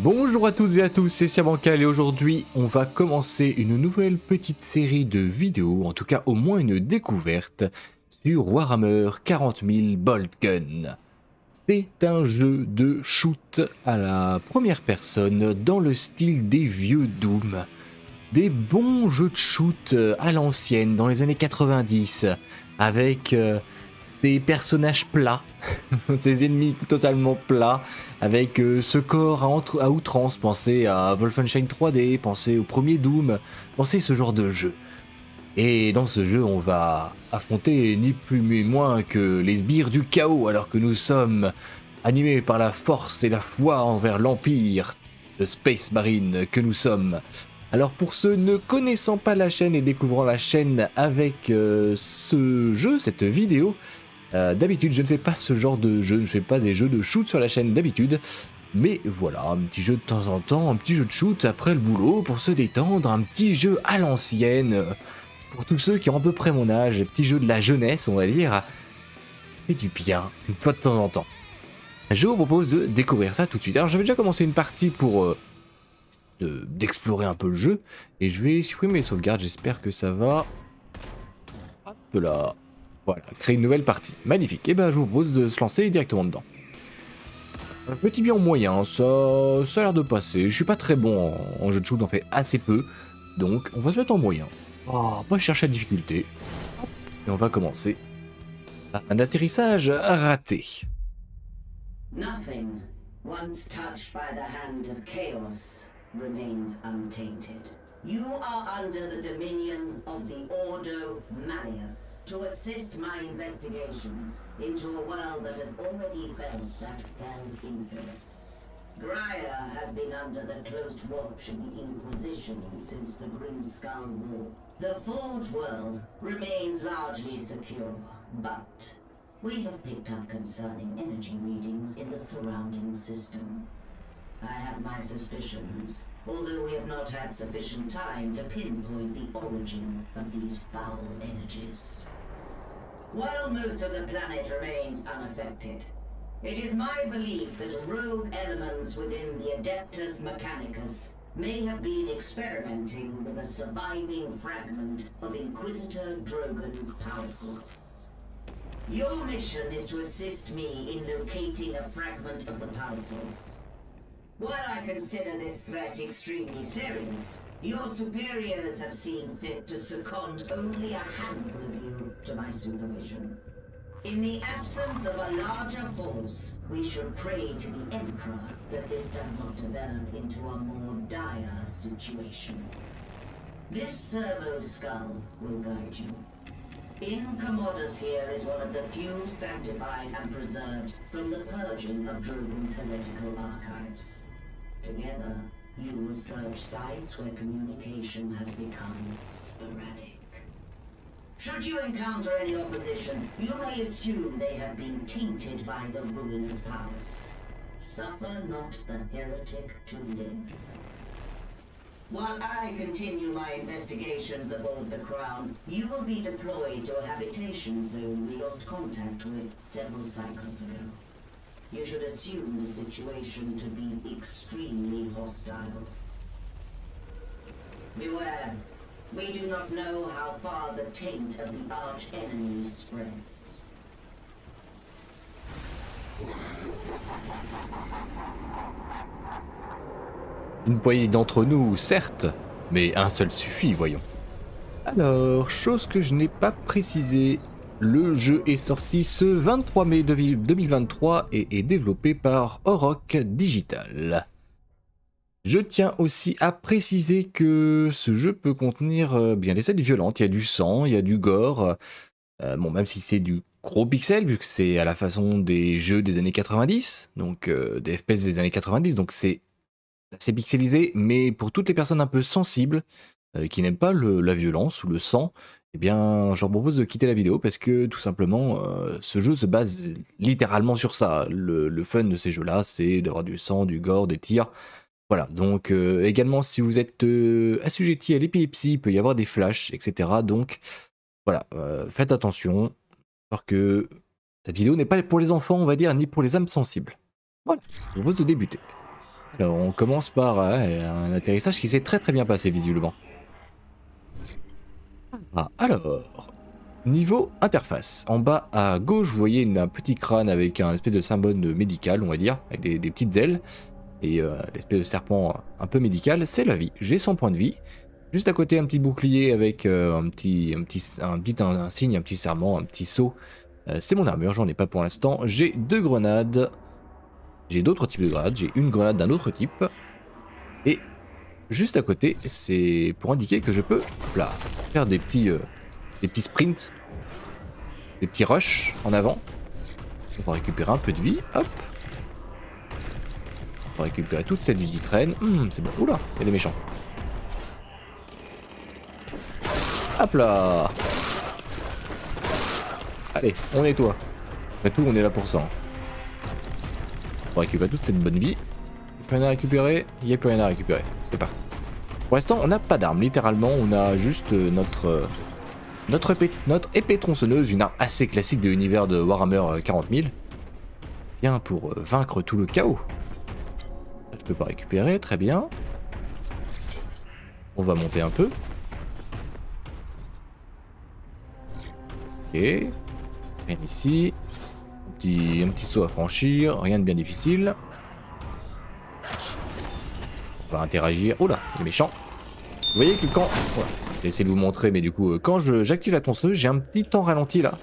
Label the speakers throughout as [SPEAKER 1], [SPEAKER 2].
[SPEAKER 1] Bonjour à toutes et à tous, c'est Siabancal et aujourd'hui on va commencer une nouvelle petite série de vidéos, en tout cas au moins une découverte, sur Warhammer 40 000 Bolt Gun. C'est un jeu de shoot à la première personne dans le style des vieux Doom. Des bons jeux de shoot à l'ancienne dans les années 90 avec... euh, ces personnages plats, ces ennemis totalement plats, avec euh, ce corps à, outrance. Pensez à Wolfenstein 3D, pensez au premier Doom, pensez ce genre de jeu. Et dans ce jeu, on va affronter ni plus ni moins que les sbires du chaos, alors que nous sommes animés par la force et la foi envers l'Empire, le Space Marine que nous sommes. Alors pour ceux ne connaissant pas la chaîne et découvrant la chaîne avec euh, ce jeu, cette vidéo, euh, d'habitude je ne fais pas ce genre de jeu, je ne fais pas des jeux de shoot sur la chaîne d'habitude. Mais voilà, un petit jeu de temps en temps, un petit jeu de shoot après le boulot pour se détendre, un petit jeu à l'ancienne pour tous ceux qui ont à peu près mon âge, petit jeu de la jeunesse on va dire. Ça du bien, une fois de temps en temps. Je vous propose de découvrir ça tout de suite. Alors j'avais déjà commencé une partie pour euh, de- d'explorer un peu le jeu. Et je vais supprimer mes sauvegardes, j'espère que ça va. Hop là. Voilà, créer une nouvelle partie. Magnifique. Et ben je vous propose de se lancer directement dedans. Un petit bien moyen, ça, ça a l'air de passer. Je suis pas très bon en, jeu de shoot, j'en fais assez peu. Donc on va se mettre en moyen. Oh, pas chercher la difficulté. Et on va commencer. Un atterrissage raté.
[SPEAKER 2] Nothing, once touched by the hand of chaos, remains untainted. You are under the dominion of the Ordo Malleus to assist my investigations into a world that has already felt that fell influence. Graia has been under the close watch of the Inquisition since the Grim Skull War. The Forge world remains largely secure, but we have picked up concerning energy readings in the surrounding system. I have my suspicions, although we have not had sufficient time to pinpoint the origin of these foul energies. While most of the planet remains unaffected, it is my belief that rogue elements within the Adeptus Mechanicus may have been experimenting with a surviving fragment of Inquisitor Drogon's power source. Your mission is to assist me in locating a fragment of the power source. While I consider this threat extremely serious, your superiors have seen fit to second only a handful of you to my supervision. In the absence of a larger force, we should pray to the Emperor that this does not develop into a more dire situation. This servo skull will guide you. In Commodus here is one of the few sanctified and preserved from the purging of Drogon's heretical archives. Together, you will search sites where communication has become sporadic. Should you encounter any opposition, you may assume they have been tainted by the ruinous powers. Suffer not the heretic to live. While I continue my investigations aboard the Crown, you will be deployed to a habitation zone we lost contact with several cycles ago. You should assume the situation to be extremely hostile. Beware. We do not know how far the taint of the arch enemy spreads.
[SPEAKER 1] Une poignée d'entre nous, certes, mais un seul suffit, voyons. Alors, chose que je n'ai pas précisé, le jeu est sorti ce 23 mai 2023 et est développé par Oroc Digital. Je tiens aussi à préciser que ce jeu peut contenir euh, bien des scènes violentes, il y a du sang, il y a du gore, euh, même si c'est du gros pixel vu que c'est à la façon des jeux des années 90, donc euh, des FPS des années 90, donc c'est pixelisé, mais pour toutes les personnes un peu sensibles, qui n'aiment pas la violence ou le sang, eh bien, je leur propose de quitter la vidéo parce que tout simplement, euh, ce jeu se base littéralement sur ça. Le, fun de ces jeux-là, c'est d'avoir du sang, du gore, des tirs. Voilà, donc euh, également si vous êtes euh, assujetti à l'épilepsie, il peut y avoir des flashs, etc. Donc voilà, faites attention, parce que cette vidéo n'est pas pour les enfants, on va dire, ni pour les âmes sensibles. Voilà, je vous propose de débuter. Alors on commence par un atterrissage qui s'est très très bien passé visiblement. Ah, alors, niveau interface. En bas à gauche, vous voyez un petit crâne avec un espèce de symbole médical, on va dire, avec des, petites ailes. Et euh, l'espèce de serpent un peu médical, c'est la vie. J'ai 100 points de vie. Juste à côté, un petit bouclier avec euh, un, petit, un, petit, un, petit, signe, un petit serment, un petit saut. Euh, c'est mon armure, j'en ai pas pour l'instant. J'ai deux grenades. J'ai d'autres types de grenades. J'ai une grenade d'un autre type. Et juste à côté, c'est pour indiquer que je peux là, faire des petits, euh, des petits sprints, des petits rushs en avant. On va récupérer un peu de vie. Hop. On va récupérer toute cette vie qui traîne. Hum, c'est bon. Oula, il y a des méchants. Hop là Allez, on nettoie. Après tout, on est là pour ça. Hein. On récupérer toute cette bonne vie. Rien à récupérer. Il n'y a plus rien à récupérer. C'est parti. Pour l'instant, on n'a pas d'arme. Littéralement, on a juste euh, notre, euh, notre, épée, notre épée tronçonneuse, une arme assez classique de l'univers de Warhammer 40 euh, 000. Bien pour vaincre tout le chaos. Je peux pas récupérer, très bien. On va monter un peu. Ok. Rien ici. Un petit, un petit saut à franchir, rien de bien difficile. On va interagir. Oh là, les méchants. Vous voyez que quand... Voilà. J'ai essayé de vous montrer, mais du coup, euh, quand j'active la tronçonneuse, j'ai un petit temps ralenti là.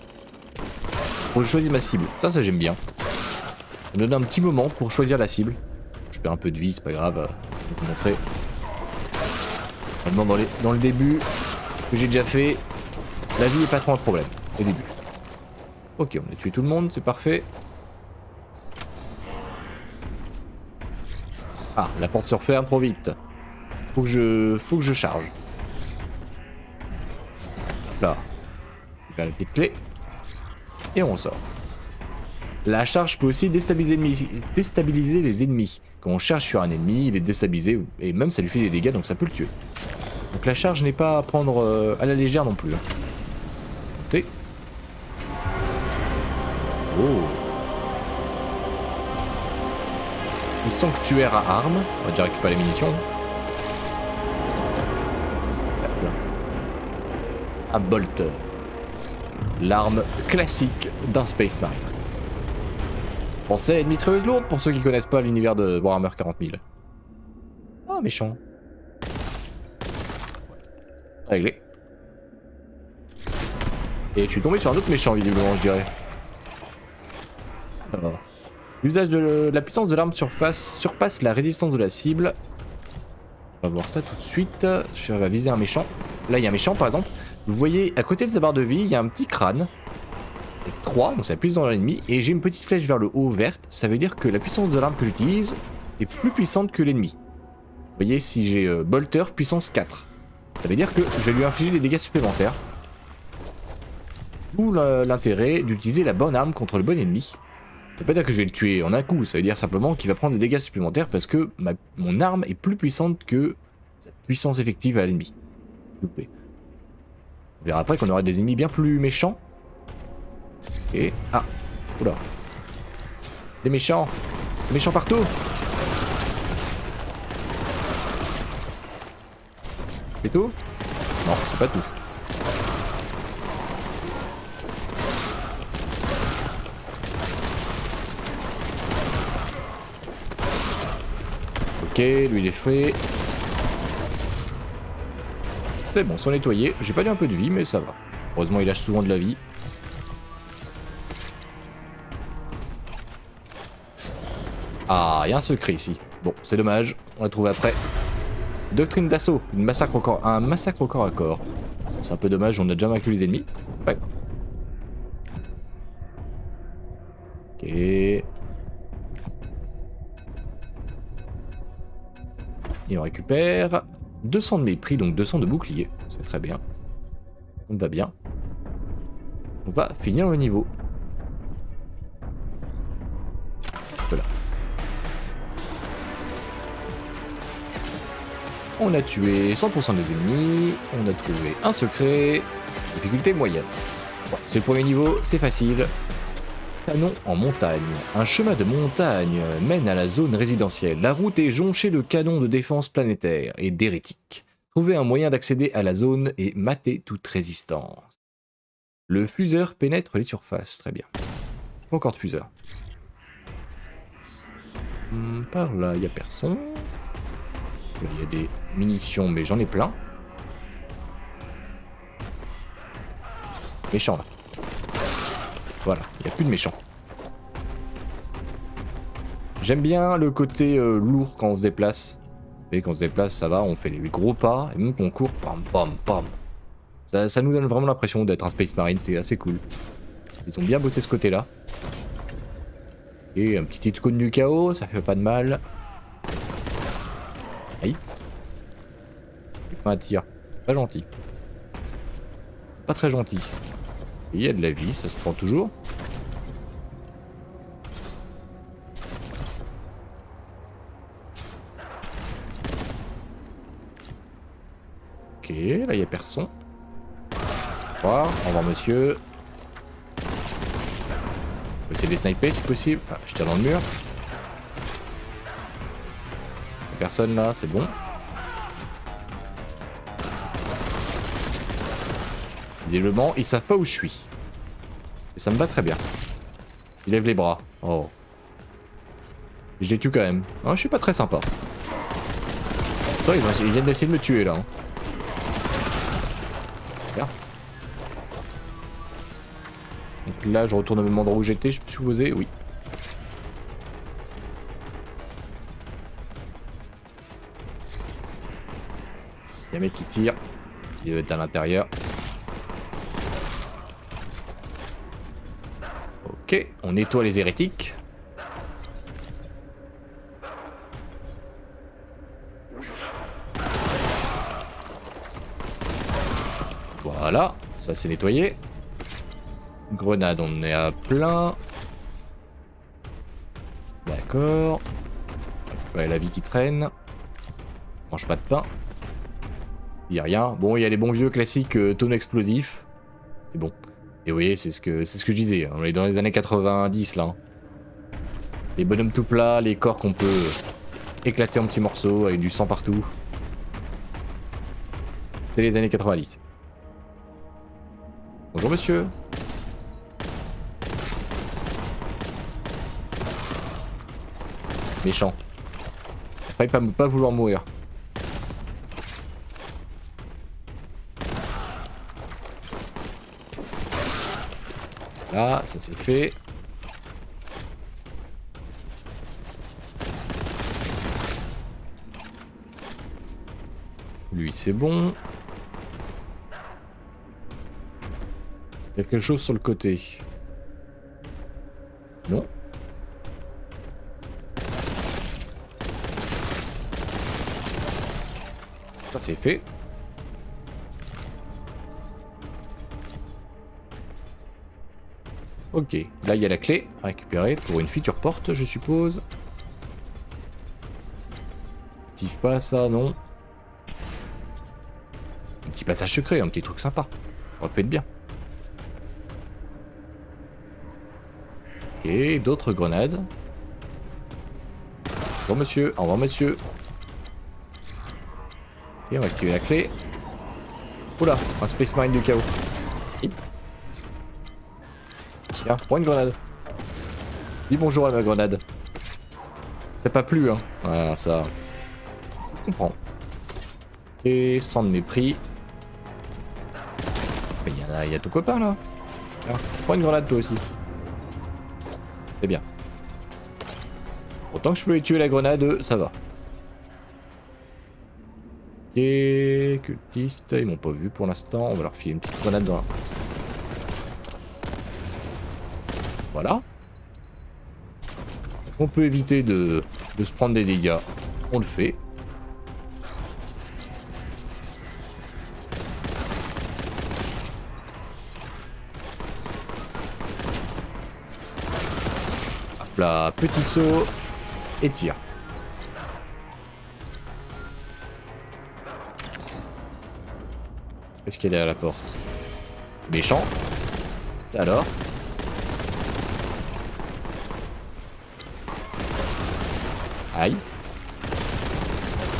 [SPEAKER 1] Pour que je choisisse ma cible. Ça, ça j'aime bien. Ça me donne un petit moment pour choisir la cible. Je perds un peu de vie, c'est pas grave. Euh, je vais vous montrer. Dans, les, dans le début, que j'ai déjà fait, la vie est pas trop un problème. Au début. Ok, on a tué tout le monde, c'est parfait. Ah, la porte se referme trop vite. Faut que je, faut que je charge. Là. la petite clé. Et on sort. La charge peut aussi déstabiliser, les ennemis. Quand on charge sur un ennemi, il est déstabilisé et même ça lui fait des dégâts donc ça peut le tuer. Donc la charge n'est pas à prendre euh, à la légère non plus. Hein. Oh. Les sanctuaires à armes. On va déjà récupérer les munitions. Un bolter. L'arme classique d'un Space Marine. Pensez à une mitrailleuse lourde pour ceux qui connaissent pas l'univers de Warhammer 40 000. Ah, méchant. Réglé. Et je suis tombé sur un autre méchant, visiblement, je dirais. L'usage de, la puissance de l'arme surface surpasse la résistance de la cible. On va voir ça tout de suite. Je vais viser un méchant. Là, il y a un méchant, par exemple. Vous voyez, à côté de sa barre de vie, il y a un petit crâne. 3, donc ça puise dans l'ennemi. Et j'ai une petite flèche vers le haut verte. Ça veut dire que la puissance de l'arme que j'utilise est plus puissante que l'ennemi. Vous voyez, si j'ai euh, Bolter, puissance 4. Ça veut dire que je vais lui infliger des dégâts supplémentaires. D'où l'intérêt d'utiliser la bonne arme contre le bon ennemi. Ça veut pas dire que je vais le tuer en un coup, ça veut dire simplement qu'il va prendre des dégâts supplémentaires parce que mon arme est plus puissante que sa puissance effective à l'ennemi. S'il vous plaît. On verra après qu'on aura des ennemis bien plus méchants. Et... Ah Oula Des méchants Des méchants partout C'est tout? Non, c'est pas tout. Ok, lui il est fait. C'est bon, sont nettoyés. J'ai pas eu un peu de vie, mais ça va. Heureusement, il lâche souvent de la vie. Ah, il y a un secret ici. Bon, c'est dommage. On l'a trouvé après. Doctrine d'assaut. Massacre au un massacre au corps à corps. C'est un peu dommage, on a déjà vaincu les ennemis. Récupère 200 de mépris, donc 200 de bouclier. C'est très bien. On va bien. On va finir le niveau. On a tué 100% des ennemis. On a trouvé un secret. Difficulté moyenne. C'est le premier niveau, c'est facile. Canon en montagne. Un chemin de montagne mène à la zone résidentielle. La route est jonchée de canons de défense planétaire et d'hérétiques. Trouvez un moyen d'accéder à la zone et matez toute résistance. Le fuseur pénètre les surfaces. Très bien. Pas encore de fuseur. Hmm, par là, il n'y a personne. Il y a des munitions, mais j'en ai plein. Méchant, là. Voilà, il n'y a plus de méchants. J'aime bien le côté euh, lourd quand on se déplace. Et quand on se déplace, ça va, on fait les gros pas, et donc on court, pam, pam, pam. Ça, ça nous donne vraiment l'impression d'être un Space Marine, c'est assez cool. Ils ont bien bossé ce côté-là. Et un petit icône du chaos, ça fait pas de mal. Aïe. Un tir. C'est pas gentil. Pas très gentil. Il y a de la vie, ça se prend toujours. Ok, là il y a personne. Au revoir, monsieur. On va essayer de les si possible. Ah, je tire dans le mur. Personne là, c'est bon. Visiblement, ils savent pas où je suis. Et ça me va très bien. Il lève les bras. Oh. Je les tue quand même. Oh, je suis pas très sympa. ils, viennent d'essayer de me tuer là. Hein. Donc là, je retourne au même endroit où j'étais, je suis. Oui. Il y a un mec qui tire. Il être à l'intérieur. On nettoie les hérétiques. Voilà, ça c'est nettoyé. Grenade, on est à plein. D'accord. La vie qui traîne. Mange pas de pain. Il a rien. Bon, il y a les bons vieux classiques euh, explosifs. Et bon. Et vous voyez, c'est ce que c'est ce que je disais. Hein. On est dans les années 90 là. Hein. Les bonhommes tout plats, les corps qu'on peut éclater en petits morceaux avec du sang partout. C'est les années 90. Bonjour monsieur. Méchant. Après pas, pas vouloir mourir. Là, ça c'est fait. Lui c'est bon. Quelque chose sur le côté. Non Ça c'est fait. Ok, là il y a la clé à récupérer pour une future porte, je suppose. Active pas ça, non. Un petit passage secret, un petit truc sympa. Ça peut être bien. Ok, d'autres grenades. Bonjour monsieur, au revoir monsieur. Ok, on va activer la clé. Oula, un Space Marine du chaos. Tiens, prends une grenade. Dis bonjour à ma grenade. Ça pas plu, hein. Voilà, ça. Je comprends. Et sans mépris. Il y, a, il y a ton copain là. Prends une grenade toi aussi. C'est bien. Autant que je peux les tuer la grenade, ça va. Ok, cultistes, ils m'ont pas vu pour l'instant. On va leur filer une petite grenade dans la... Voilà. On peut éviter de, se prendre des dégâts. On le fait. Hop là, petit saut et tire. Qu'est-ce qu'il y a derrière la porte? Méchant. Alors? Aïe.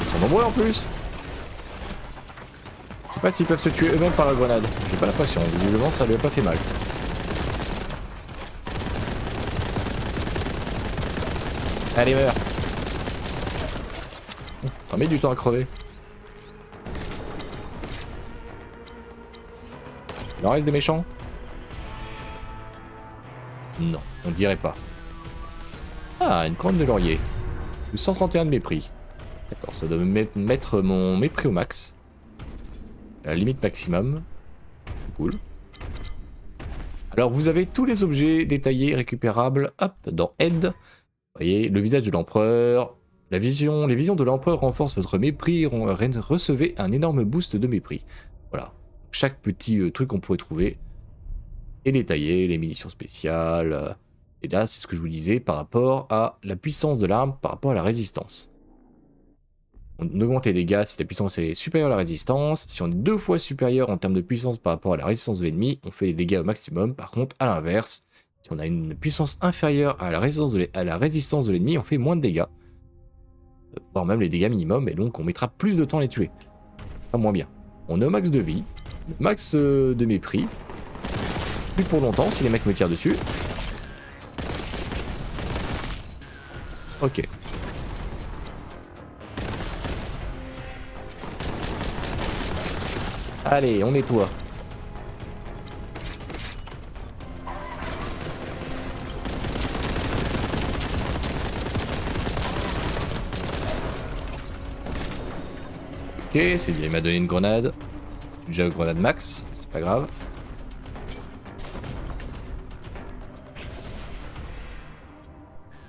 [SPEAKER 1] Ils sont nombreux en plus. Je sais pas s'ils peuvent se tuer eux-mêmes par la grenade. J'ai pas l'impression. Visiblement, ça lui a pas fait mal. Allez, meurs. Ça met du temps à crever. Il en reste des méchants? Non, on dirait pas. Ah, une couronne de laurier. 131 de mépris. D'accord, ça doit me mettre mon mépris au max. La limite maximum. Cool. Alors vous avez tous les objets détaillés récupérables, hop, dans Aide. Vous voyez, le visage de l'empereur. La vision, les visions de l'empereur renforcent votre mépris, recevez un énorme boost de mépris. Voilà. Chaque petit euh, truc qu'on pourrait trouver est détaillé, les munitions spéciales, euh, et là, c'est ce que je vous disais par rapport à la puissance de l'arme, par rapport à la résistance. On augmente les dégâts si la puissance est supérieure à la résistance. Si on est deux fois supérieur en termes de puissance par rapport à la résistance de l'ennemi, on fait les dégâts au maximum. Par contre, à l'inverse, si on a une puissance inférieure à la résistance de l'ennemi, on fait moins de dégâts. Euh, voire même les dégâts minimum, et donc on mettra plus de temps à les tuer. C'est pas moins bien. On au max de vie, max euh, de mépris. Plus pour longtemps si les mecs me tirent dessus. Ok. Allez, on nettoie. Ok, c'est bien, il m'a donné une grenade. J'ai déjà une grenade max, c'est pas grave.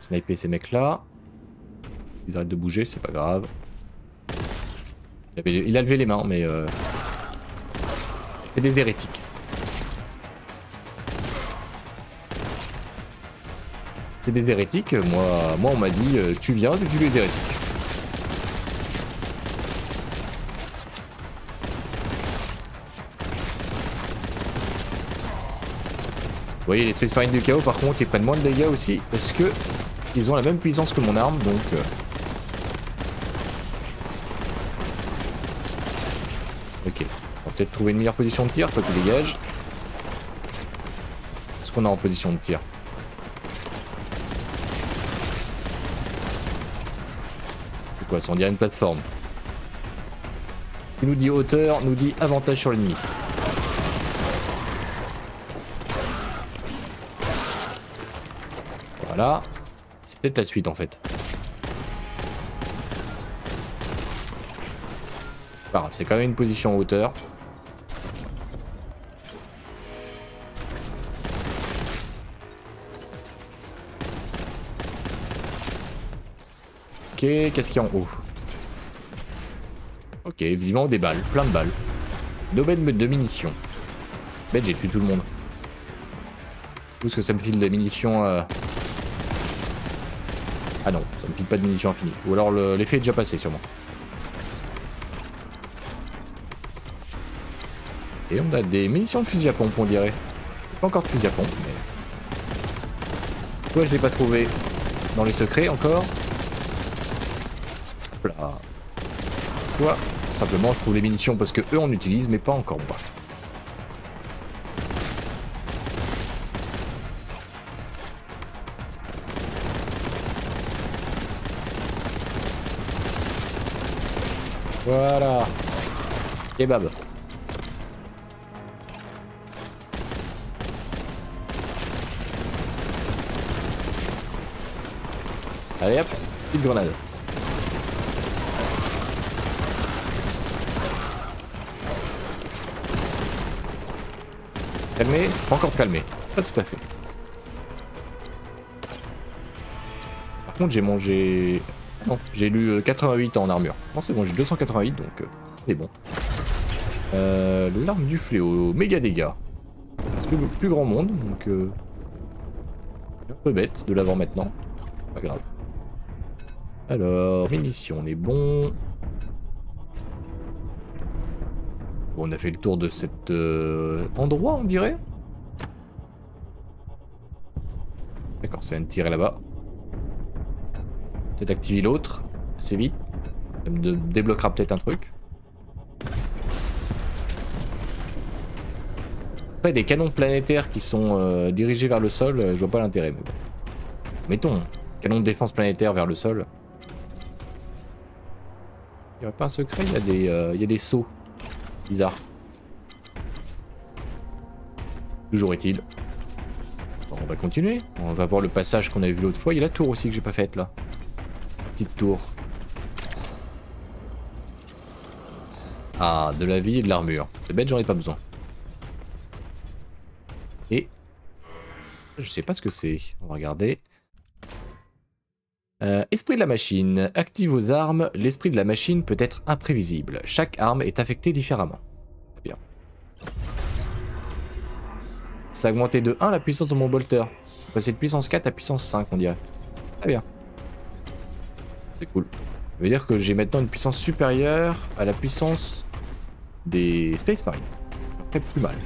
[SPEAKER 1] Sniper ces mecs là. Ils arrêtent de bouger, c'est pas grave. Il, a levé les mains, mais... Euh... C'est des hérétiques. C'est des hérétiques, moi, moi on m'a dit, euh, tu viens, tu les hérétiques. Vous voyez, les Space Marines du chaos, par contre, ils prennent moins de dégâts aussi, parce que ils ont la même puissance que mon arme, donc... Euh. Ok. On va peut-être trouver une meilleure position de tir, toi qui dégage. Est-ce qu'on est en position de tir? C'est quoi ça On dirait une plateforme. Qui nous dit hauteur, nous dit avantage sur l'ennemi. Voilà peut-être la suite en fait. Pas grave, c'est quand même une position en hauteur. Ok, qu'est-ce qu'il y a en haut? Ok, visiblement des balles, plein de balles. Domaine de munitions. Bête, j'ai tué tout le monde. Tout ce que ça me file de munitions euh, ah non, ça ne pique pas de munitions infinies. Ou alors l'effet est déjà passé sûrement. Et on a des munitions de fusil à pompe on dirait. Pas encore de fusil à pompe mais... Toi je l'ai pas trouvé dans les secrets encore. Hop là. Toi, simplement je trouve les munitions parce que eux on utilise mais pas encore moi. Voilà. Kebab. Allez hop, petite grenade. Calmé, pas encore calmé. Pas tout à fait. Par contre j'ai mangé non, j'ai lu 88 euh, en armure. Non, c'est bon, j'ai 288, donc euh, c'est bon. Euh, L'arme du fléau, méga dégâts. C'est plus, plus, grand monde, donc... Euh, un peu bête de l'avoir maintenant. Pas grave. Alors, munitions, on est bon. bon. On a fait le tour de cet endroit, on dirait? D'accord, vient de tirer là-bas. Peut-être activer l'autre assez vite. Ça me débloquera peut-être un truc. Après, des canons planétaires qui sont euh, dirigés vers le sol, euh, je vois pas l'intérêt. Mettons, canon de défense planétaire vers le sol. Il n'y aurait pas un secret? Il y, a des, euh, il sauts. Bizarre. Toujours est-il. On va continuer. On va voir le passage qu'on avait vu l'autre fois. Il y a la tour aussi que j'ai pas faite là. Tour. Ah, de la vie et de l'armure. C'est bête, j'en ai pas besoin. Et... Je sais pas ce que c'est. On va regarder. Euh, esprit de la machine. Active vos armes. L'esprit de la machine peut être imprévisible. Chaque arme est affectée différemment. Très bien. Ça augmenté de 1 la puissance de mon bolter. Je suis passé de puissance 4 à puissance 5, on dirait. Très bien. C'est cool. Ça veut dire que j'ai maintenant une puissance supérieure à la puissance des Space Marines. Ça plus mal.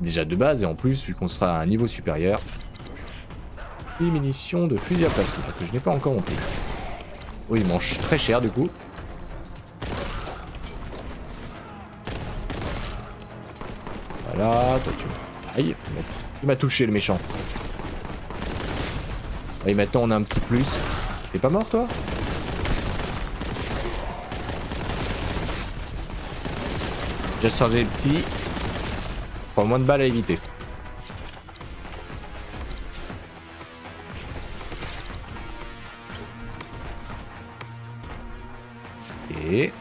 [SPEAKER 1] Déjà de base, et en plus, vu qu'on sera à un niveau supérieur, les munitions de fusil à plasma que je n'ai pas encore monté. Oui, il mange très cher du coup. Voilà, toi tu... Aïe, il m'a touché le méchant. Et maintenant on a un petit plus. T'es pas mort toi? J'ai changé le petit. Pour moins de balles à éviter. Ok.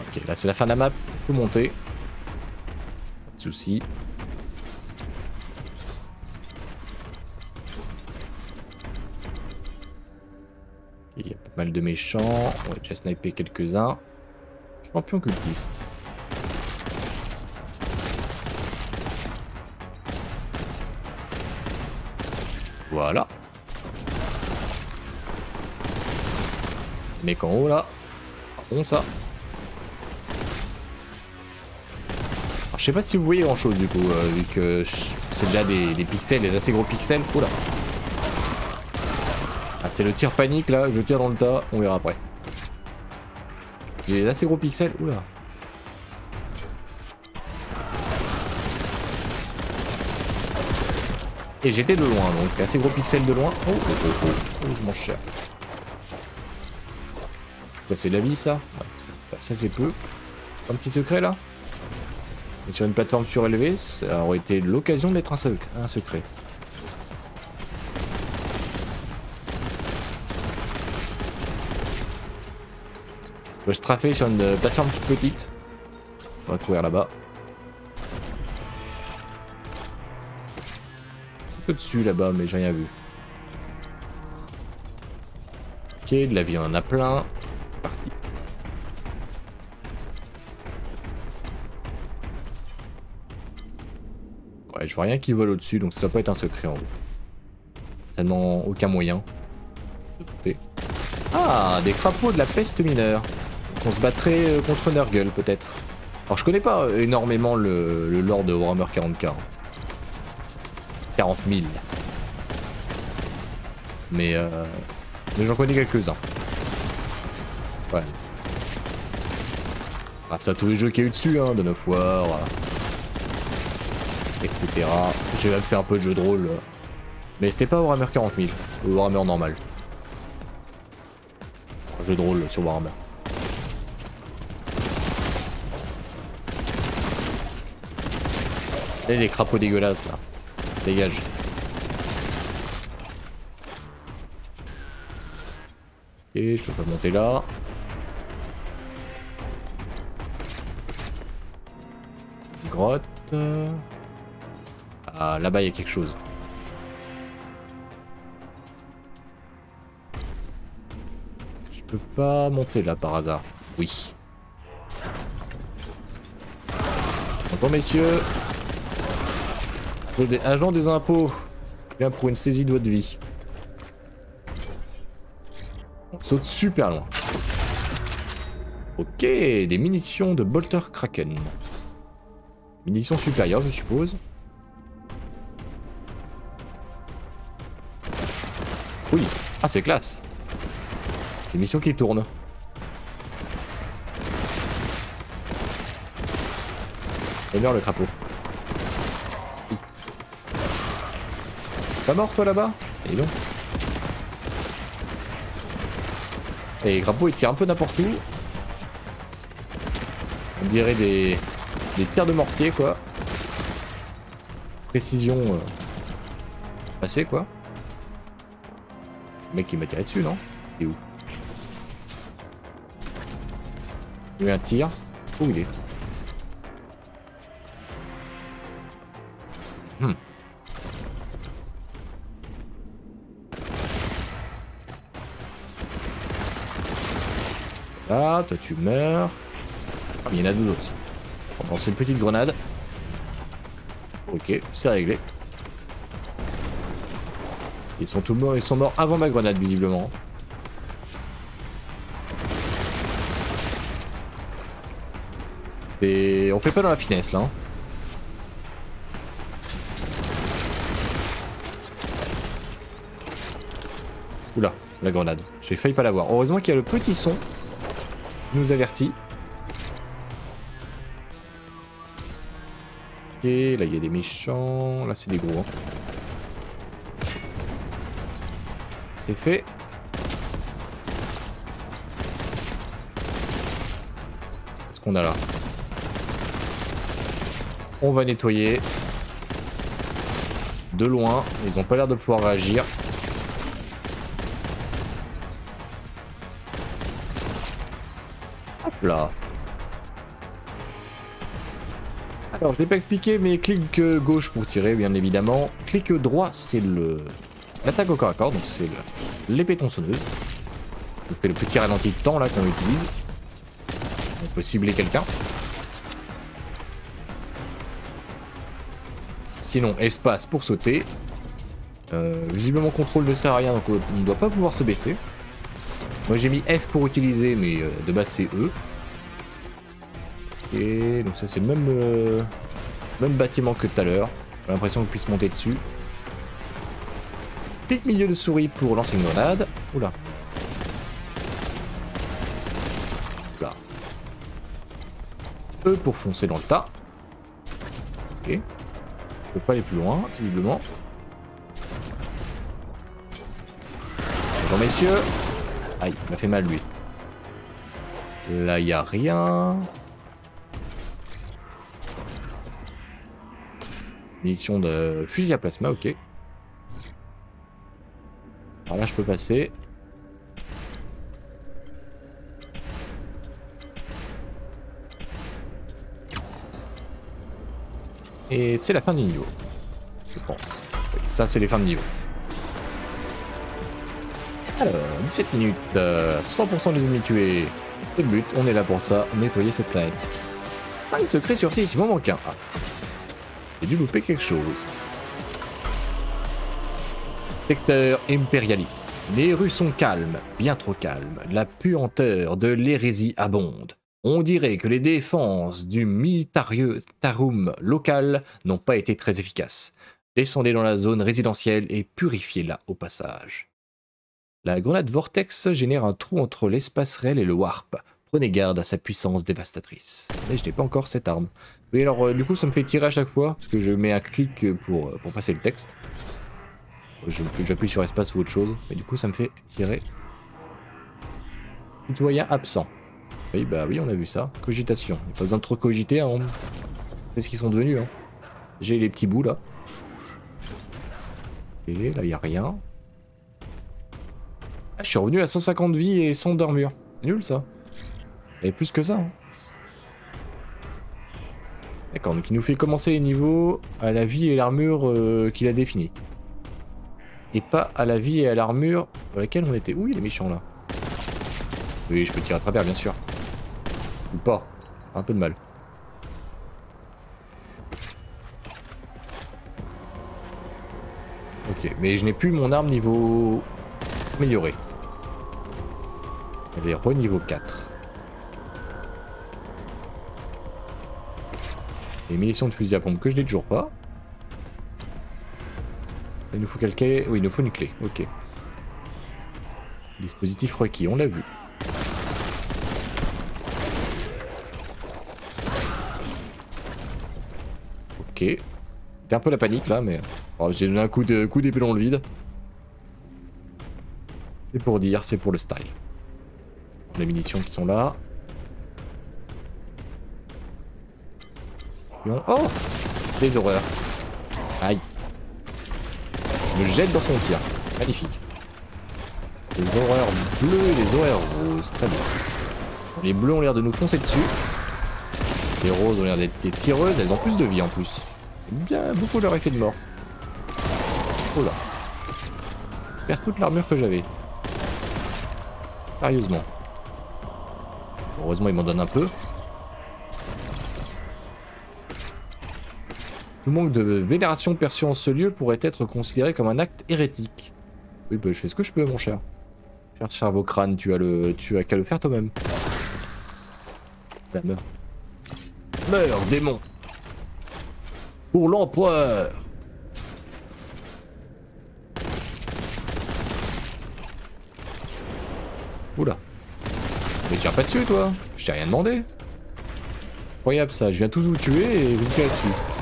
[SPEAKER 1] Ok, là c'est la fin de la map. Peut monter. Pas de soucis. Mal de méchants. On va déjà sniper quelques-uns. Champion cultiste. Voilà. Mec en haut là. Par ça. Je sais pas si vous voyez grand chose du coup, euh, vu que c'est déjà des, des, pixels, des assez gros pixels. Oula. Ah, c'est le tir panique là, je tire dans le tas, on verra après. J'ai assez gros pixels, oula. Et j'étais de loin, donc assez gros pixels de loin. Oh, oh, oh, oh, oh je mange cher. C'est de la vie ça Ça c'est peu. Un petit secret là? Et sur une plateforme surélevée, ça aurait été l'occasion d'être un secret. Je vais strafer sur une plateforme toute petite. On va courir là-bas. Un peu dessus là-bas, mais j'ai rien vu. Ok, de la vie on en a plein. Parti. Ouais, je vois rien qui vole au-dessus, donc ça doit pas être un secret en haut. Ça n'a aucun moyen. Ah, des crapauds de la peste mineure. On se battrait euh, contre Nurgle peut-être. Alors je connais pas énormément le, lore de Warhammer 40k. 40 000. Mais, euh, mais j'en connais quelques-uns. Ouais. Ah, ça tous les jeux qu'il y a eu dessus, hein, de 9 War, etc. J'ai même fait un peu de jeu de rôle. Mais c'était pas Warhammer 40 000, Warhammer normal. Jeu de rôle sur Warhammer. Et les crapauds dégueulasses là. Dégage. Ok, je peux pas monter là. grotte. Ah, là-bas, il y a quelque chose. Est-ce que je peux pas monter là par hasard? Oui. Bon, messieurs, Agent des impôts, bien pour une saisie de votre vie. On saute super loin. Ok, des munitions de Bolter Kraken. Munitions supérieures, je suppose. Oui. Ah, c'est classe. Des missions qui tournent. Et meurt le crapaud. Mort toi là-bas Et non. Et crapauds ils tirent un peu n'importe où. On dirait des, des tirs de mortier quoi. Précision euh, quoi. Mec qui m'a tiré dessus non Il est où Il y a eu un tir. Où il est? Toi tu meurs. Ah, il y en a deux autres. On va lancer une petite grenade. Ok, c'est réglé. Ils sont tous morts, ils sont morts avant ma grenade visiblement. Et on fait pas dans la finesse là. Hein. Oula, la grenade. J'ai failli pas l'avoir. Heureusement qu'il y a le petit son nous avertit. Ok, là il y a des méchants. Là c'est des gros. Hein. C'est fait. Qu'est-ce qu'on a là? On va nettoyer. De loin. Ils ont pas l'air de pouvoir réagir. Alors, je l'ai pas expliqué, mais clic gauche pour tirer, bien évidemment. Clic droit, c'est le l'attaque au corps à corps, donc c'est l'épée tronçonneuse. On fait le petit ralenti de temps là qu'on utilise. On peut cibler quelqu'un. Sinon, espace pour sauter. Euh, visiblement, contrôle ne sert à rien, donc on ne doit pas pouvoir se baisser. Moi j'ai mis F pour utiliser, mais euh, de base c'est E. Donc ça c'est le même, euh, même bâtiment que tout à l'heure. J'ai l'impression qu'on puisse monter dessus. Pique milieu de souris pour lancer une grenade. Oula. Là. E pour foncer dans le tas. Ok. Je peux pas aller plus loin, visiblement. Bonjour messieurs. Aïe, il m'a fait mal lui. Là, il a rien. Munition de fusil à plasma, ok. Alors là, je peux passer. Et c'est la fin du niveau. Je pense. ça, c'est les fins de niveau. Alors, 17 minutes, 100% euh, des ennemis tués. C'est le but, on est là pour ça, nettoyer cette planète. Ah, un secret sur 6, il m'en manque un. Ah. Dû louper quelque chose. Secteur Imperialis. Les rues sont calmes, bien trop calmes. La puanteur de l'hérésie abonde. On dirait que les défenses du militarum local n'ont pas été très efficaces. Descendez dans la zone résidentielle et purifiez-la au passage. La grenade Vortex génère un trou entre l'espace réel et le Warp. Prenez garde à sa puissance dévastatrice. Mais je n'ai pas encore cette arme. Oui, alors euh, du coup, ça me fait tirer à chaque fois, parce que je mets un clic pour, euh, pour passer le texte. J'appuie sur espace ou autre chose, mais du coup, ça me fait tirer. Citoyen absent. Oui, bah oui, on a vu ça. Cogitation. Il n'y a pas besoin de trop cogiter, hein. C'est ce qu'ils sont devenus, hein. J'ai les petits bouts, là. Et là, il n'y a rien. Ah, je suis revenu à 150 vies et sans dormure. Nul ça. Et plus que ça. Hein. D'accord, donc il nous fait commencer les niveaux à la vie et l'armure euh, qu'il a définie. Et pas à la vie et à l'armure dans laquelle on était. Où il est méchant là Oui, je peux tirer à travers bien sûr. Ou pas. Un peu de mal. Ok, mais je n'ai plus mon arme niveau amélioré. Elle est re niveau 4. Les munitions de fusil à pompe que je n'ai toujours pas. Il nous faut quelqu'un. Oui, il nous faut une clé. Ok. Dispositif requis, on l'a vu. Ok. C'était un peu la panique là, mais... Oh, J'ai donné un coup d'épée coup dans le vide. C'est pour dire, c'est pour le style. Les munitions qui sont là. Oh Des horreurs. Aïe. Je me jette dans son tir. Magnifique. Les horreurs bleues et les horreurs roses. Très bien. Les bleus ont l'air de nous foncer dessus. Les roses ont l'air d'être des tireuses. Elles ont plus de vie en plus. Bien beaucoup leur effet de mort. Oh là. Je perds toute l'armure que j'avais. Sérieusement. Heureusement, il m'en donne un peu. Tout manque de vénération perçue en ce lieu pourrait être considéré comme un acte hérétique. Oui, bah, je fais ce que je peux, mon cher. Cher cerveau crâne, tu as le, tu as qu'à le faire toi-même. La meurs. Meurs, démon Pour l'empereur Oula. Mais tire pas dessus, toi Je t'ai rien demandé. Incroyable ça, je viens tous vous tuer et vous me tirez dessus.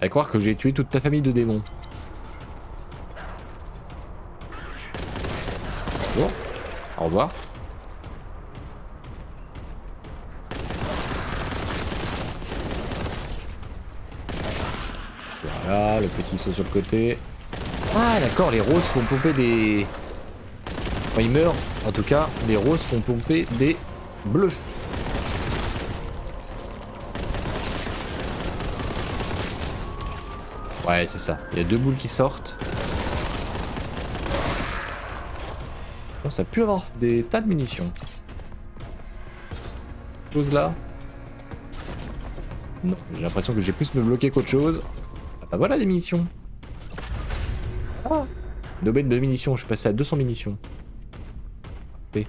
[SPEAKER 1] À croire que j'ai tué toute ta famille de démons. Bon, au revoir. Voilà, le petit saut sur le côté. Ah d'accord, les roses font pomper des... Quand ils meurent, en tout cas, les roses font pomper des bleus. Ouais, c'est ça. Il y a deux boules qui sortent. Bon, ça a pu avoir des tas de munitions. Chose là. Non, j'ai l'impression que j'ai plus me bloquer qu'autre chose. Ah bah voilà des munitions. Ah Domaine de munitions, je suis passé à 200 munitions. P.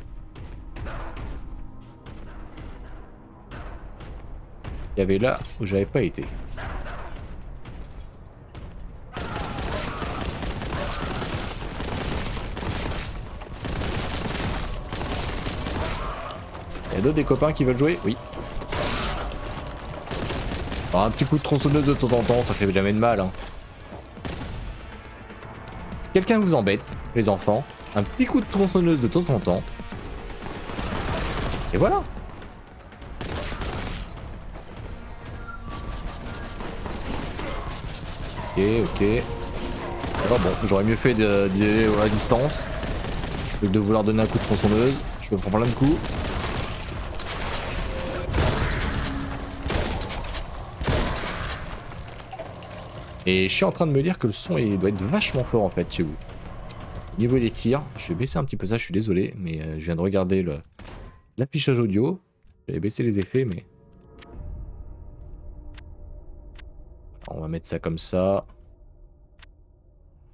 [SPEAKER 1] Il y avait là où j'avais pas été. D'autres des copains qui veulent jouer Oui. un petit coup de tronçonneuse de temps en temps, ça fait jamais de mal. Hein. Quelqu'un vous embête, les enfants, un petit coup de tronçonneuse de temps en temps. Et voilà. Ok, ok. Alors bon, j'aurais mieux fait d'y à distance. Que de vouloir donner un coup de tronçonneuse. Je me prends plein de coups. Et je suis en train de me dire que le son doit être vachement fort en fait chez vous. Au niveau des tirs, je vais baisser un petit peu ça, je suis désolé, mais euh, je viens de regarder l'affichage audio. J'avais baissé les effets, mais... on va mettre ça comme ça.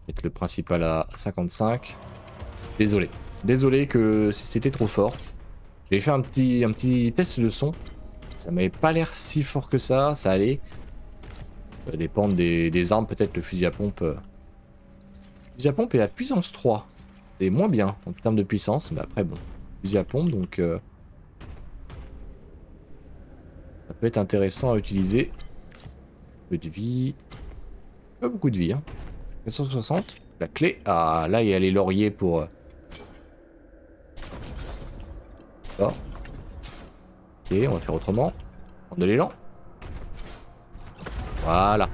[SPEAKER 1] Mettre le principal à 55. Désolé. Désolé que c'était trop fort. J'ai fait un petit, un petit test de son. Ça m'avait pas l'air si fort que ça, ça allait. Ça dépend des, armes, peut-être le fusil à pompe. Le fusil à pompe est à puissance 3. C'est moins bien en termes de puissance, mais après bon. Fusil à pompe, donc... Euh, ça peut être intéressant à utiliser. Peu de vie. Pas beaucoup de vie, hein. 460. La clé. Ah, là, il y a les lauriers pour... Euh, ok, on va faire autrement. Prendre de l'élan. Voilà.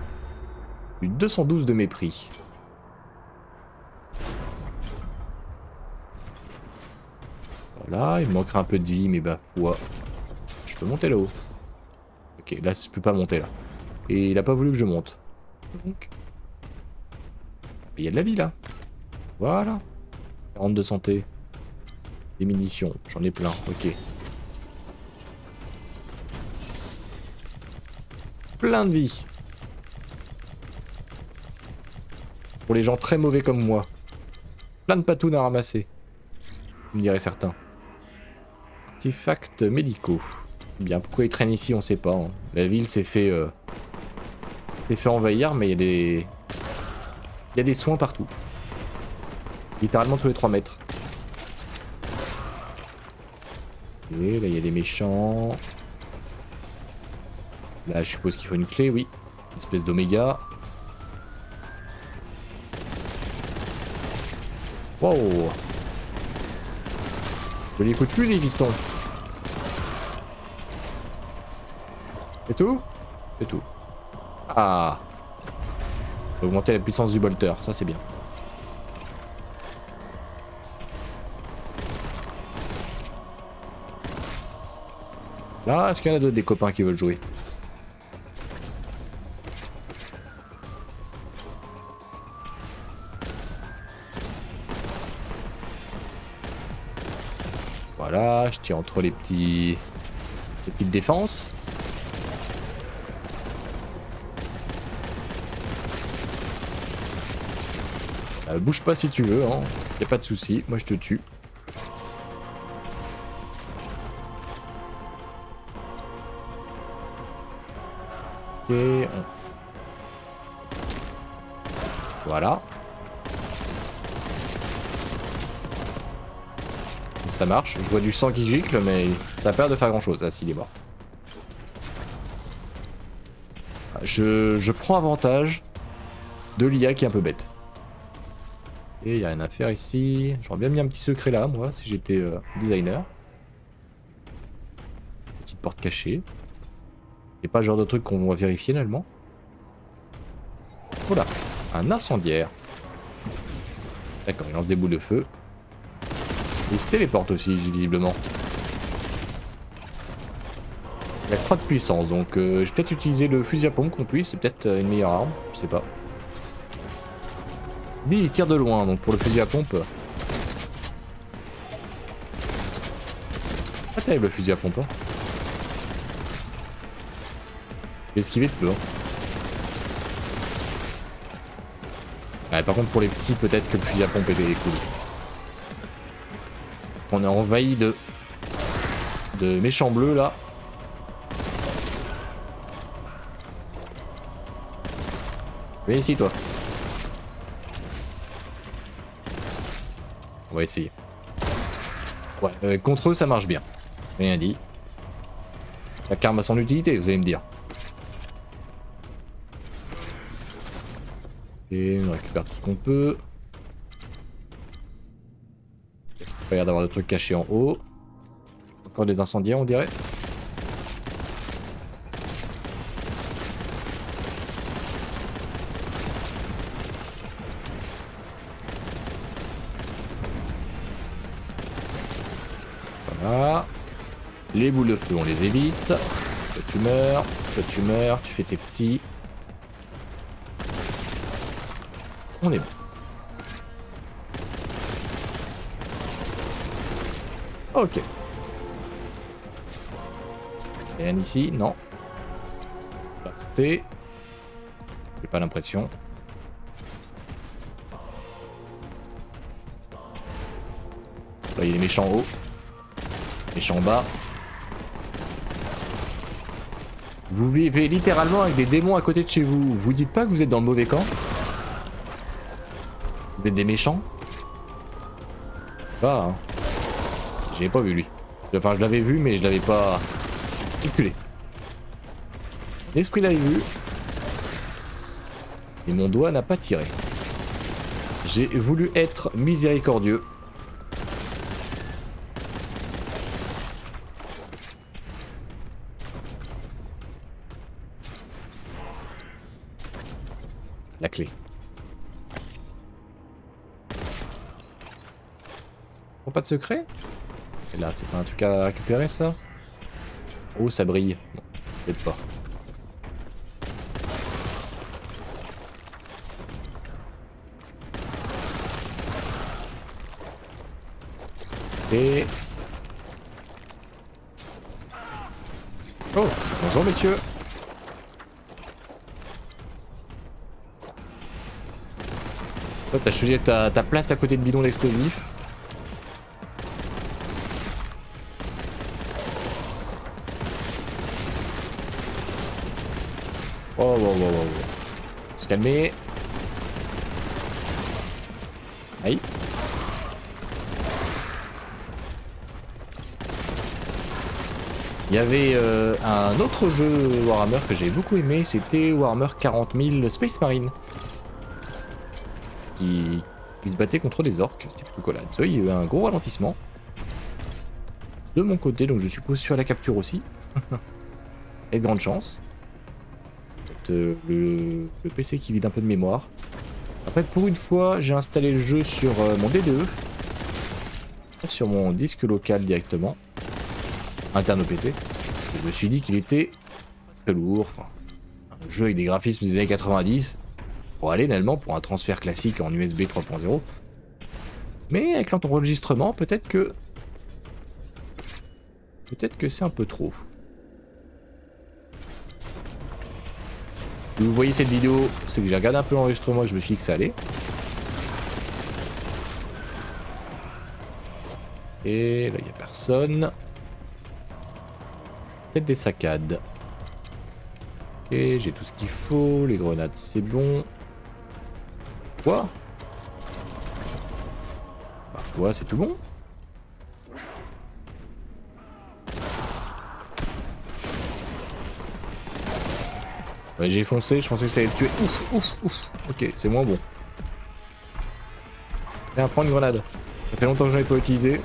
[SPEAKER 1] Plus 212 de mépris. Voilà, il me manquera un peu de vie, mais bah, foi. Je peux monter là-haut. Ok, là, je peux pas monter là. Et il a pas voulu que je monte. Donc... Il y a de la vie là. Voilà. 40 de santé. Des munitions, j'en ai plein, ok. Plein de vie. Pour les gens très mauvais comme moi. Plein de patounes à ramasser. Me dirait certains. Artefacts médicaux. Bien, pourquoi ils traînent ici, on sait pas. Hein. La ville s'est fait... Euh... s'est fait envahir, mais il y a des... Il y a des soins partout. Littéralement tous les 3 mètres. Et là il y a des méchants. Là je suppose qu'il faut une clé, oui. Une espèce d'oméga. Wow Joli coup de fusil, fiston. C'est tout? C'est tout. Ah Augmenter la puissance du bolter, ça c'est bien. Là, est-ce qu'il y en a d'autres des copains qui veulent jouer? Entre les petits... Les petites défenses. Euh, bouge pas si tu veux, hein. Y a pas de souci, moi je te tue. Ça marche. Je vois du sang qui gicle, mais ça a peur de faire grand chose. Ah, s'il est mort. Je, je prends avantage de l'IA qui est un peu bête. Et il n'y a rien à faire ici. J'aurais bien mis un petit secret là, moi, si j'étais euh, designer. Petite porte cachée. C'est pas le genre de truc qu'on va vérifier finalement. Voilà, un incendiaire. D'accord, il lance des boules de feu. Il se téléporte aussi, visiblement. Il a 3 de puissance, donc euh, je vais peut-être utiliser le fusil à pompe qu'on puisse, c'est peut-être euh, une meilleure arme, je sais pas. Lui, il tire de loin, donc pour le fusil à pompe... Pas terrible le fusil à pompe, hein. Je vais esquiver de peu. Par contre, pour les petits, peut-être que le fusil à pompe est cool. On est envahi de... de méchants bleus, là. Viens ici, toi. On va essayer. Ouais, euh, contre eux, ça marche bien. Rien dit. La karma a son utilité, vous allez me dire. Et on récupère tout ce qu'on peut. Regarde d'avoir des trucs cachés en haut. Encore des incendiaires, on dirait. Voilà. Les boules de feu, on les évite. Que tu meurs, que tu meurs, tu fais tes petits. On est bon. Ok. Rien ici, non. J'ai pas l'impression. Là, il y a les méchants haut. Méchants bas. Vous vivez littéralement avec des démons à côté de chez vous. Vous dites pas que vous êtes dans le mauvais camp vous êtes des méchants Pas, hein. J'avais pas vu lui. Enfin, je l'avais vu, mais je l'avais pas calculé. L'esprit l'avait vu? Et mon doigt n'a pas tiré. J'ai voulu être miséricordieux. La clé. pas de secret? Et là, c'est pas un truc à récupérer ça Oh, ça brille. Non, peut-être pas. Et... Oh, bonjour messieurs Toi, t'as choisi ta, ta place à côté de bidon d'explosifs. Oh, wow, wow, wow. Se calmer. Aïe. Il y avait euh, un autre jeu Warhammer que j'ai beaucoup aimé, c'était Warhammer 40 000 Space Marine. Qui, se battait contre des orques, c'était plutôt collade. Ça, il y a eu un gros ralentissement. De mon côté, donc je suppose sur la capture aussi. Et de grande chance. Euh, le, PC qui vide un peu de mémoire. Après, pour une fois, j'ai installé le jeu sur euh, mon DDE. Sur mon disque local directement interne au PC. Je me suis dit qu'il était très lourd. un jeu avec des graphismes des années 90. Pour aller finalement pour un transfert classique en USB 3.0. Mais avec l'enregistrement, peut-être que... Peut-être que c'est un peu trop. Vous voyez cette vidéo, c'est que j'ai regardé un peu l'enregistrement et je me suis dit que ça allait. Et là, il n'y a personne. Peut-être des saccades. Et j'ai tout ce qu'il faut. Les grenades, c'est bon. Quoi? Quoi, c'est tout bon Ouais, j'ai foncé, je pensais que ça allait le tuer. Ouf, ouf, ouf. Ok, c'est moins bon. Viens, prends une grenade. Ça fait longtemps que je n'en ai pas utilisé.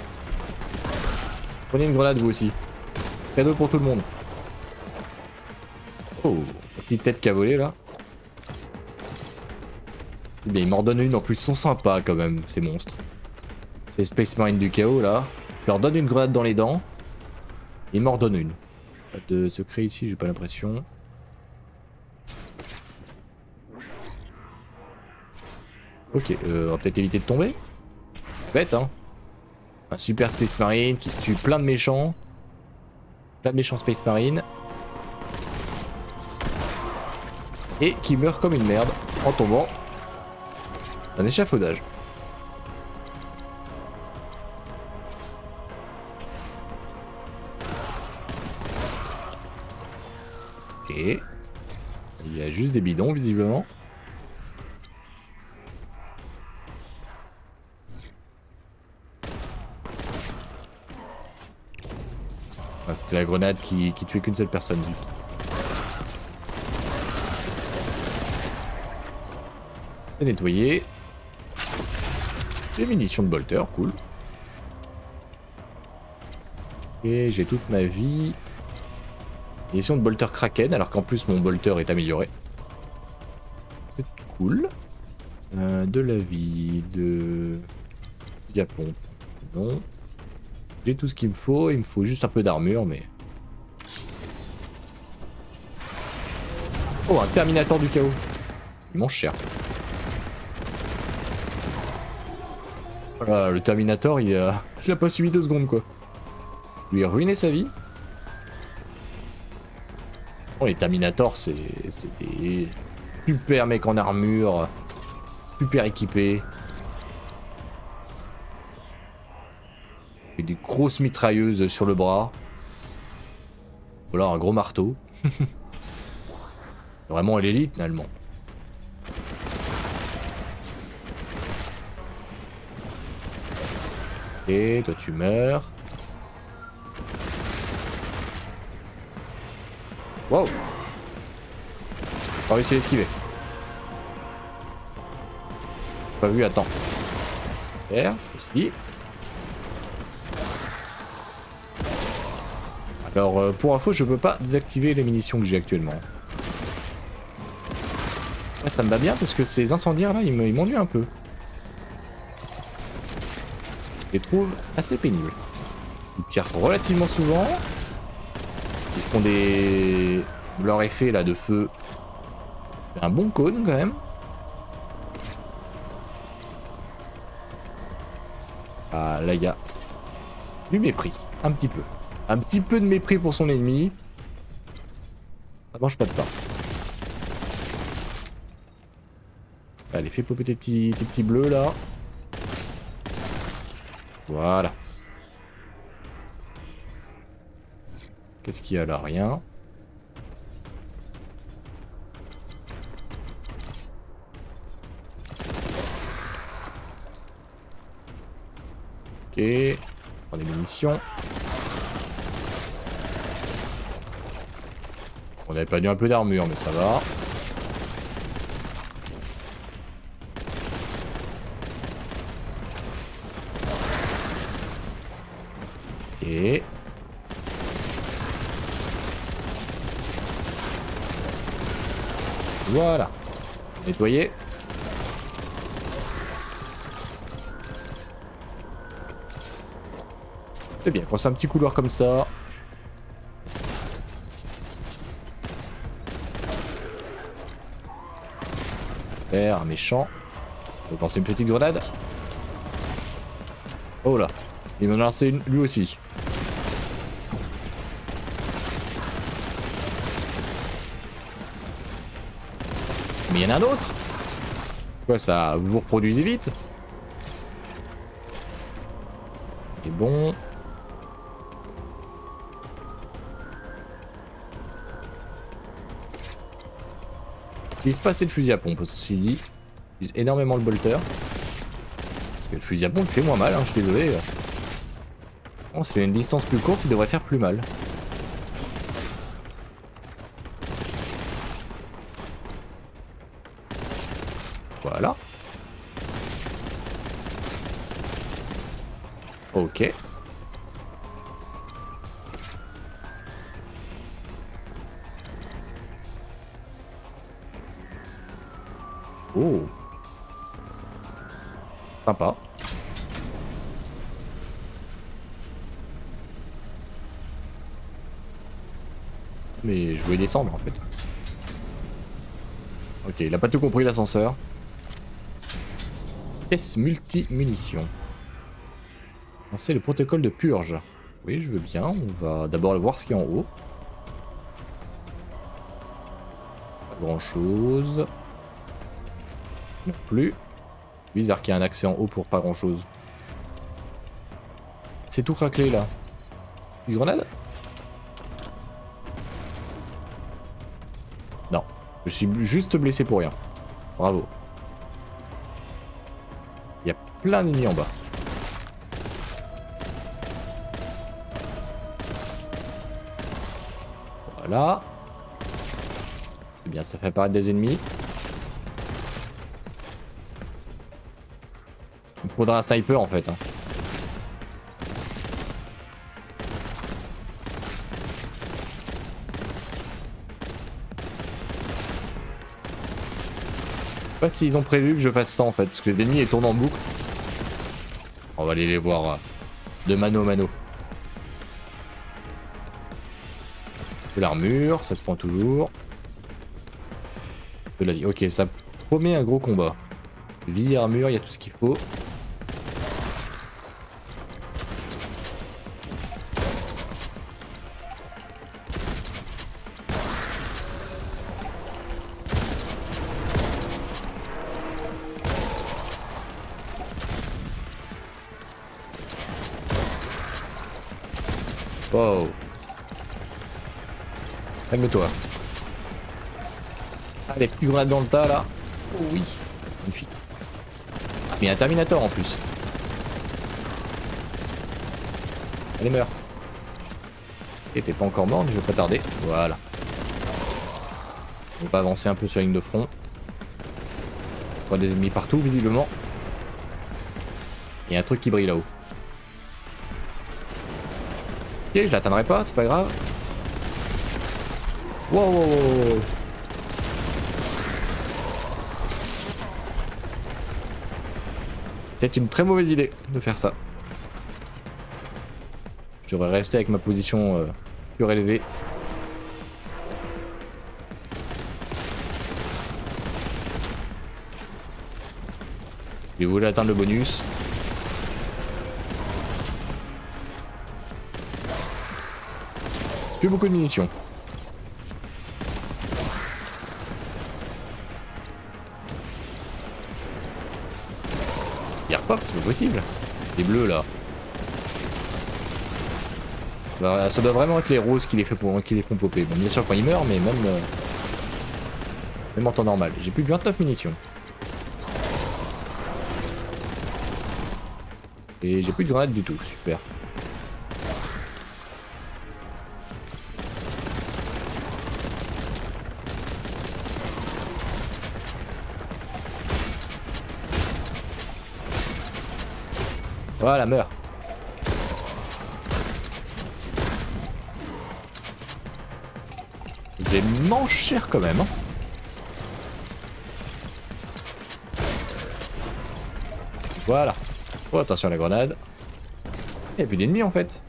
[SPEAKER 1] Prenez une grenade vous aussi. Cadeau pour tout le monde. Oh, petite tête qui a volé là. Eh bien, ils m'en donnent une en plus, ils sont sympas quand même, ces monstres. Ces Space Marines du chaos là. Je leur donne une grenade dans les dents. Ils m'en redonnent une. Pas de secret ici, j'ai pas l'impression. Ok, euh, on va peut-être éviter de tomber. Bête, hein. Un super Space Marine qui se tue plein de méchants. Plein de méchants Space Marine. Et qui meurt comme une merde en tombant d'un échafaudage. Ok. Il y a juste des bidons visiblement. C'était la grenade qui, qui tuait qu'une seule personne. C'est nettoyé. Des munitions de bolter, cool. Et j'ai toute ma vie. Munitions de bolter kraken, alors qu'en plus mon bolter est amélioré. C'est cool. Euh, de la vie, de... Diapompe. Non. J'ai tout ce qu'il me faut, il me faut juste un peu d'armure, mais... Oh, un Terminator du chaos. Il mange cher. Voilà, le Terminator, il a... il a pas suivi deux secondes, quoi. Lui a ruiné sa vie. Oh, les Terminators, c'est des super mecs en armure, super équipés. Des grosses mitrailleuses sur le bras. Ou alors un gros marteau. Vraiment l'élite finalement. Et toi tu meurs. Wow Pas réussi à l'esquiver. Pas vu, attends. R aussi. Alors, euh, pour info, je peux pas désactiver les munitions que j'ai actuellement. ça me va bien parce que ces incendiaires là, ils m'ennuient un peu. Je les trouve assez pénibles. Ils tirent relativement souvent. Ils font des... Leur effet là de feu. Un bon cône quand même. Ah là il y a du mépris, un petit peu. Un petit peu de mépris pour son ennemi. Ça mange pas de pain. Allez, fais popper tes petits, tes petits bleus là. Voilà. Qu'est-ce qu'il y a là? Rien. Ok. On des munitions. On avait pas dû un peu d'armure, mais ça va. Et... Voilà. Nettoyer. C'est bien, c'est un petit couloir comme ça. Un méchant. Je vais lancer une petite grenade. Oh là. Il m'en a lancé une lui aussi. Mais il y en a d'autres Quoi ça Vous vous reproduisez vite? C'est bon. J'utilise pas assez de fusil à pompe, ceci dit. J'utilise énormément le bolter. Parce que le fusil à pompe fait moins mal, hein, je suis désolé. Oh, c'est une distance plus courte, il devrait faire plus mal. Oh. Sympa. Mais je voulais descendre en fait. Ok, il a pas tout compris l'ascenseur. Pièce multi-munitions. C'est le protocole de purge. Oui, je veux bien. On va d'abord voir ce qu'il y a en haut. Pas grand chose. Plus. Bizarre qu'il y ait un accès en haut pour pas grand chose. C'est tout craquelé là. Une grenade? Non. Je suis juste blessé pour rien. Bravo. Il y a plein d'ennemis en bas. Voilà. Eh bien, ça fait apparaître des ennemis. Faudra un sniper en fait. Hein. Je sais pas s'ils ont prévu que je fasse ça en fait, parce que les ennemis ils tournent en boucle. On va aller les voir euh, de mano mano. De l'armure, ça se prend toujours. De la vie. Ok, ça promet un gros combat. Vie, armure, il y a tout ce qu'il faut. Wow. Calme-toi. Ah, les petits grenades dans le tas là. Oh oui. Une fille. Ah, mais il y a un Terminator en plus. Allez, meurs. Et t'es pas encore mort, mais je vais pas tarder. Voilà. On va avancer un peu sur la ligne de front. On voit des ennemis partout, visiblement. Il y a un truc qui brille là-haut. Je l'atteindrai pas, c'est pas grave. Wow, wow, wow. C'est une très mauvaise idée de faire ça. Je devrais rester avec ma position euh, plus élevée. Je voulais atteindre le bonus. Plus beaucoup de munitions. Il repop, c'est pas possible. Les bleus là. Bah, ça doit vraiment être les roses qui les, fait pour, qui les font popper. Bon, bien sûr quand ils meurent, mais même, euh, même en temps normal. J'ai plus que 29 munitions. Et j'ai plus de grenades du tout, super. Voilà, meurs. J'ai mange cher quand même. Hein. Voilà. Oh, attention à la grenade. Il n'y a plus d'ennemis en fait.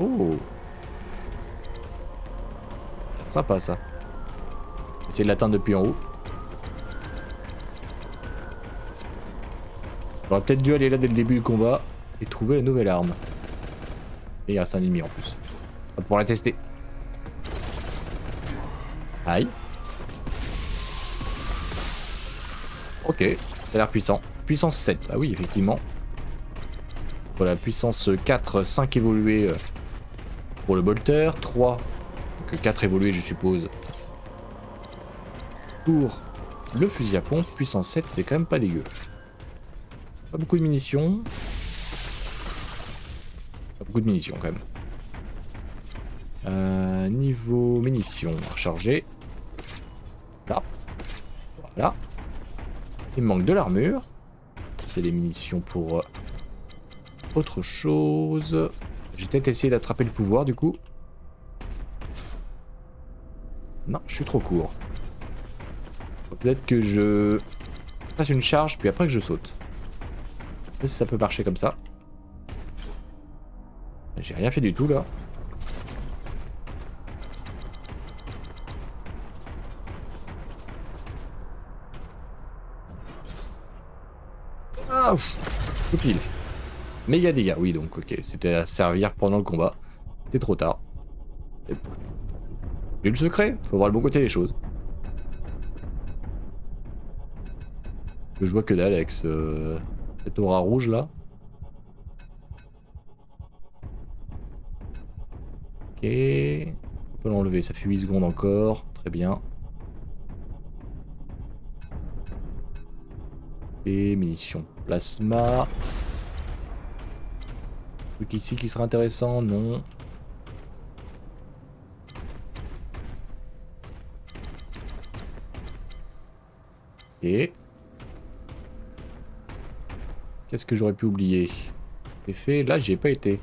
[SPEAKER 1] Oh. Sympa ça. Essayer de l'atteindre depuis en haut. J'aurais peut-être dû aller là dès le début du combat et trouver la nouvelle arme. Et il reste un ennemi en plus. On va pouvoir la tester. Aïe. Ok, ça a l'air puissant. Puissance 7, ah oui, effectivement. Voilà, puissance 4, 5 évolués euh, pour le bolter, 3, donc 4 évolués je suppose, pour le fusil à pompe. Puissance 7, c'est quand même pas dégueu. Pas beaucoup de munitions. Pas beaucoup de munitions quand même. Euh, niveau munitions, recharger. Là. Voilà. Il me manque de l'armure. C'est des munitions pour euh, autre chose. J'ai peut-être essayé d'attraper le pouvoir du coup. Non, je suis trop court. Peut-être que je fasse une charge puis après que je saute. Si ça peut marcher comme ça. J'ai rien fait du tout là. Ah, tout pile. Méga dégâts, oui donc ok, c'était à servir pendant le combat. C'est trop tard. J'ai le secret, faut voir le bon côté des choses. Je vois que ce... cette rouge là. Ok. On peut l'enlever, ça fait 8 secondes encore. Très bien. Et munitions plasma. Truc ici qui sera intéressant, non. Et Qu'est-ce que j'aurais pu oublier? Effet, là j'y ai pas été.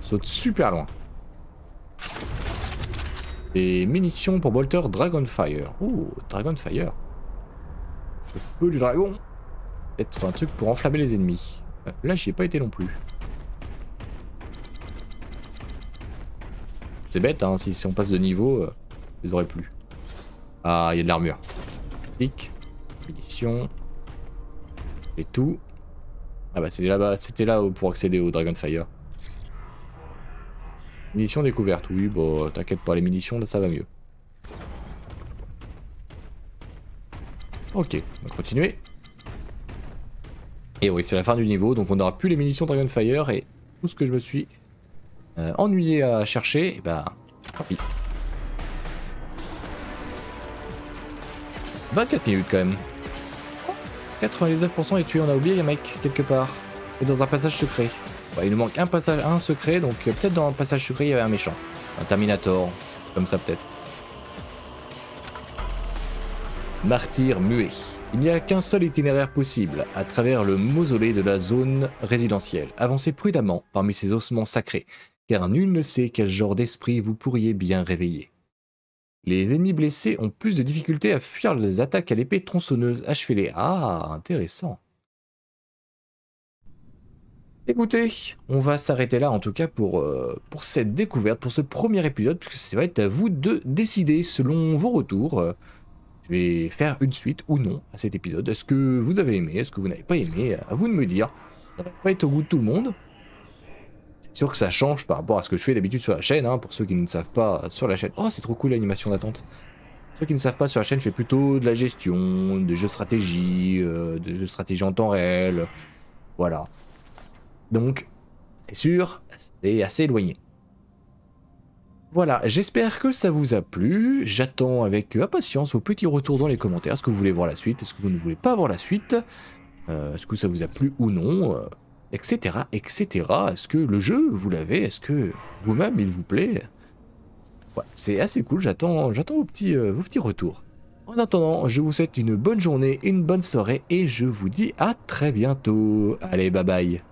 [SPEAKER 1] Saute super loin. Des munitions pour bolter Dragonfire. Oh, Dragonfire. Le feu du dragon. Être un truc pour enflammer les ennemis. Euh, là, j'y ai pas été non plus. C'est bête, hein, si, on passe de niveau, euh, ils auraient plus. Ah, il y a de l'armure. Pic. Munitions. Et tout. Ah bah c'était là-bas, c'était là pour accéder au Dragonfire. Munitions découvertes, oui, bon, t'inquiète pas, les munitions, là, ça va mieux. Ok, on va continuer. Et oui, c'est la fin du niveau, donc on n'aura plus les munitions Dragonfire, et tout ce que je me suis euh, ennuyé à chercher, et eh bah, tant pis. 24 minutes quand même. 99% est tué, on a oublié un mec, quelque part. Et dans un passage secret. Il nous manque un passage, un secret, donc euh, peut-être dans un passage secret il y avait un méchant. Un Terminator, comme ça peut-être. Martyr muet. Il n'y a qu'un seul itinéraire possible, à travers le mausolée de la zone résidentielle. Avancez prudemment parmi ces ossements sacrés, car nul ne sait quel genre d'esprit vous pourriez bien réveiller. Les ennemis blessés ont plus de difficultés à fuir les attaques à l'épée tronçonneuse. Achevez-les. Ah, intéressant. Écoutez, on va s'arrêter là en tout cas pour, euh, pour cette découverte, pour ce premier épisode, puisque ça va être à vous de décider selon vos retours. Euh, je vais faire une suite ou non à cet épisode. Est-ce que vous avez aimé? Est-ce que vous n'avez pas aimé? À vous de me dire. Ça va pas être au goût de tout le monde. C'est sûr que ça change par rapport à ce que je fais d'habitude sur la chaîne, hein, pour ceux qui ne savent pas sur la chaîne. Oh, c'est trop cool l'animation d'attente. Ceux qui ne savent pas sur la chaîne, je fais plutôt de la gestion, des jeux de stratégie, euh, des jeux de stratégie en temps réel. Voilà. Donc, c'est sûr, c'est assez éloigné. Voilà, j'espère que ça vous a plu. J'attends avec impatience vos petits retours dans les commentaires. Est-ce que vous voulez voir la suite? Est-ce que vous ne voulez pas voir la suite? Euh, Est-ce que ça vous a plu ou non? Etc. Etc. Est-ce que le jeu, vous l'avez? Est-ce que vous-même, il vous plaît? C'est assez cool. J'attends vos, petits, euh, vos petits retours. En attendant, je vous souhaite une bonne journée, une bonne soirée et je vous dis à très bientôt. Allez, bye bye.